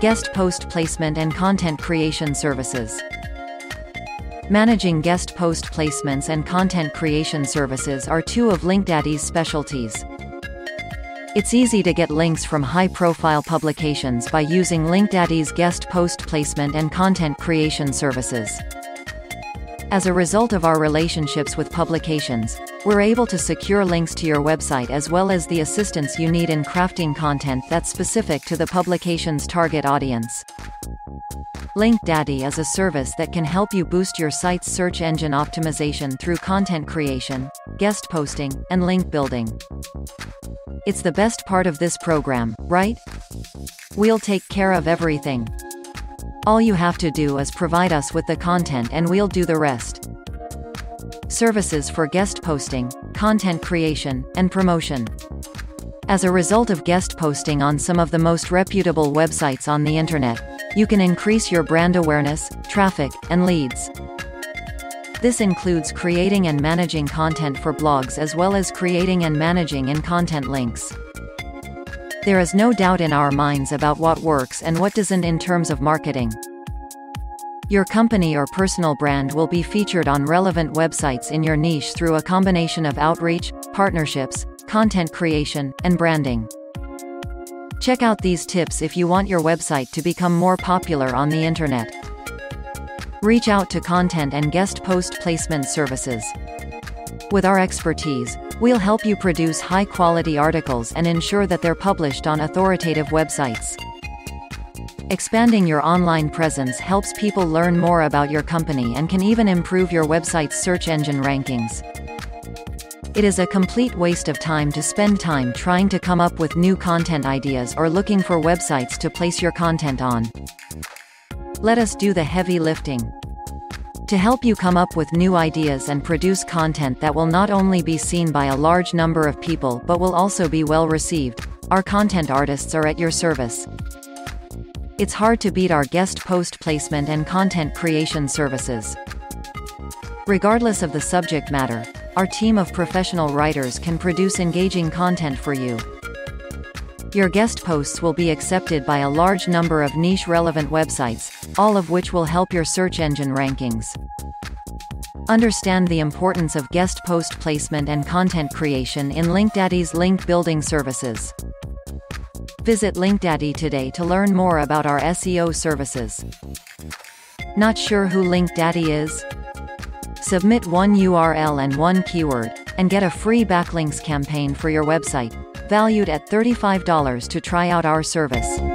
Guest post placement and content creation services. Managing guest post placements and content creation services are two of LinkDaddy's specialties. It's easy to get links from high-profile publications by using LinkDaddy's guest post placement and content creation services. As a result of our relationships with publications, we're able to secure links to your website as well as the assistance you need in crafting content that's specific to the publication's target audience. LinkDaddy is a service that can help you boost your site's search engine optimization through content creation, guest posting, and link building. It's the best part of this program, right? We'll take care of everything. All you have to do is provide us with the content and we'll do the rest. Services for guest posting, content creation, and promotion. As a result of guest posting on some of the most reputable websites on the internet, you can increase your brand awareness, traffic, and leads. This includes creating and managing content for blogs as well as creating and managing in-content links. There is no doubt in our minds about what works and what doesn't in terms of marketing. Your company or personal brand will be featured on relevant websites in your niche through a combination of outreach, partnerships, content creation, and branding. Check out these tips if you want your website to become more popular on the internet. Reach out to content and guest post placement services. With our expertise, we'll help you produce high-quality articles and ensure that they're published on authoritative websites. Expanding your online presence helps people learn more about your company and can even improve your website's search engine rankings. It is a complete waste of time to spend time trying to come up with new content ideas or looking for websites to place your content on. Let us do the heavy lifting. To help you come up with new ideas and produce content that will not only be seen by a large number of people but will also be well received, our content artists are at your service. It's hard to beat our guest post placement and content creation services. Regardless of the subject matter, our team of professional writers can produce engaging content for you. Your guest posts will be accepted by a large number of niche-relevant websites, all of which will help your search engine rankings. Understand the importance of guest post placement and content creation in LinkDaddy's link building services. Visit LinkDaddy today to learn more about our SEO services. Not sure who LinkDaddy is? Submit one URL and one keyword, and get a free backlinks campaign for your website, valued at $35 to try out our service.